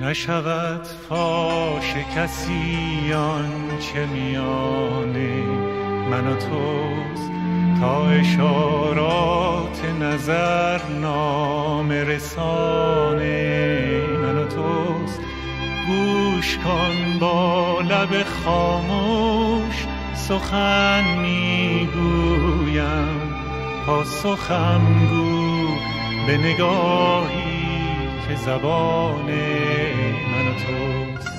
نشود فاش کسی چه میانه من و توست تا اشارات نظر نام رسانه من و توست گوش کن با لب خاموش سخن می‌گویم پاسخم گو به نگاهی که زبان من و توست.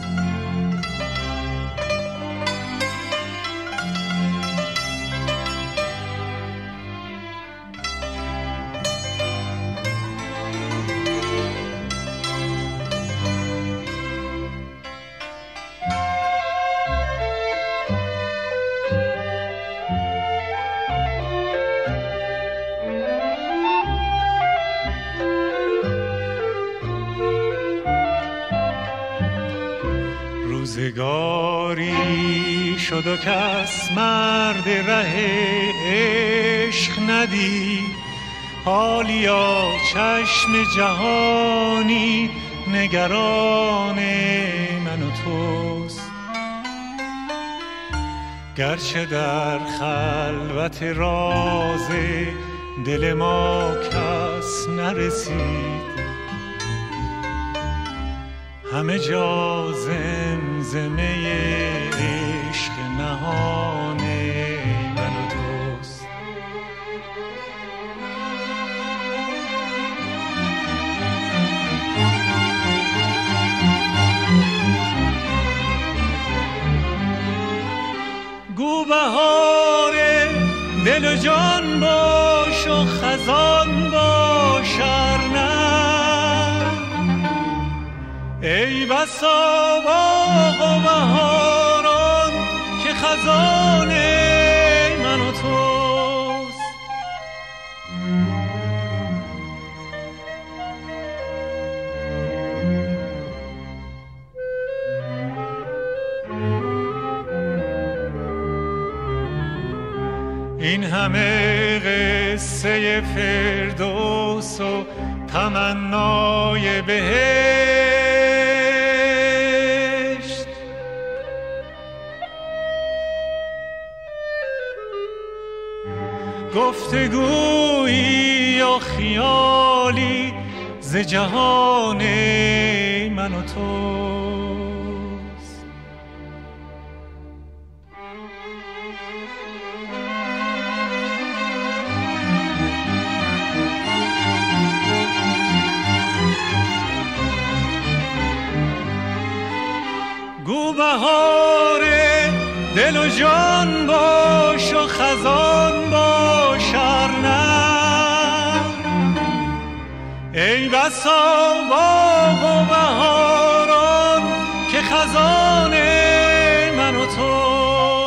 روزگاری شد و کس مرد ره عشق ندید. حالیا چشم جهانی نگران من و توست. گرچه در خلوت راز دل ما کس نرسید. همه جا زمزمه عشق نهان من و توست. گو بهار دل و جان باش و خزان ای بسا باغ و بهاران که خزان من و توست. این همه قصه فردوس و تمنای بهشت. گفتگویی یا خیالی ز جهان من و تو گو بهار دل و جان باش و خزان ای بسا باغ و بهاران که خزان من و تو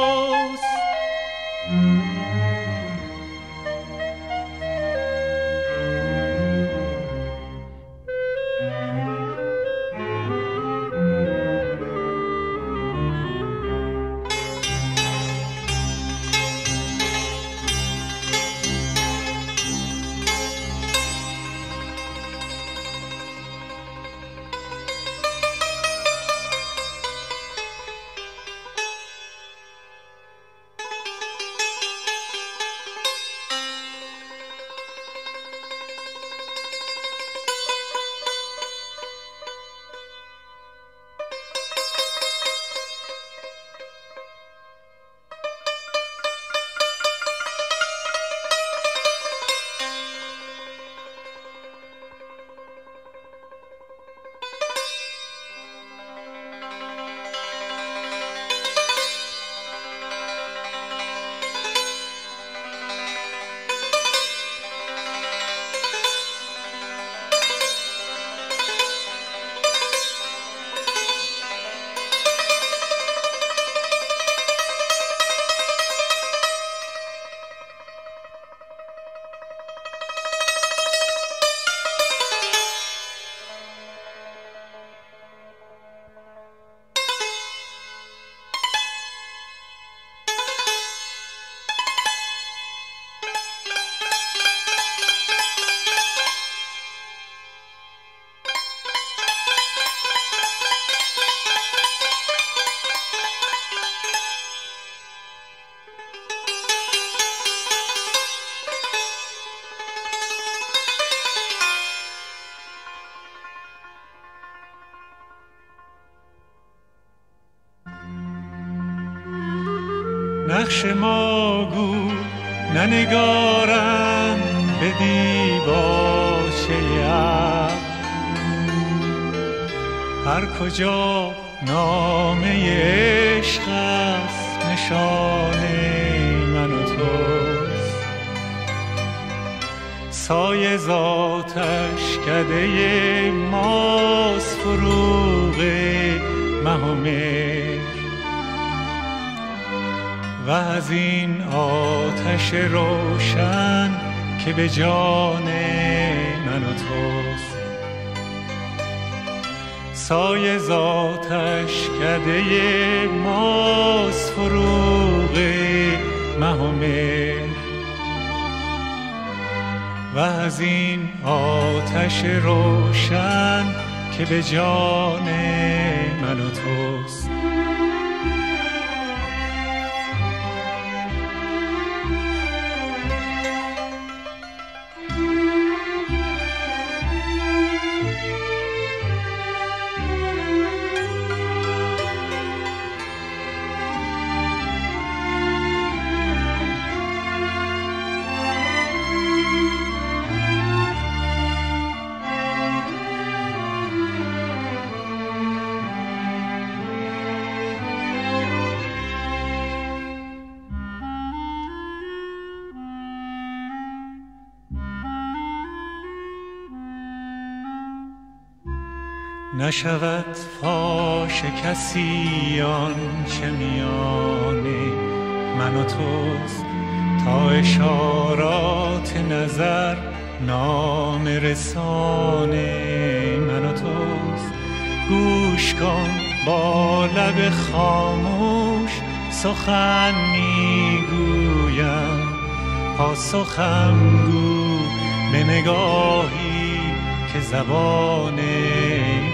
نقش ما گو ننگارم به دیباچه هر کجا نامه عشق است نشان من و توست. سایه ذاتش کده ماست فروغ مه. و از این آتش روشن که به جان من و توست. سایه ذاتش کده ماس فروغ مه و از این آتش روشن که به جان من و توست. نشود فاش کسی چه میان من و توست تا اشارات نظر نام رسان من و توست گوش کن با لب خاموش سخن می‌گویم. پاسخم گو به نگاهی که زبان گوش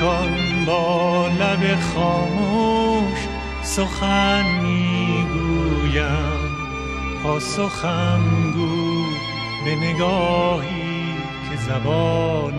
کن با لب خاموش سخن می‌گویم. پاسخم گو به نگاهی که زبان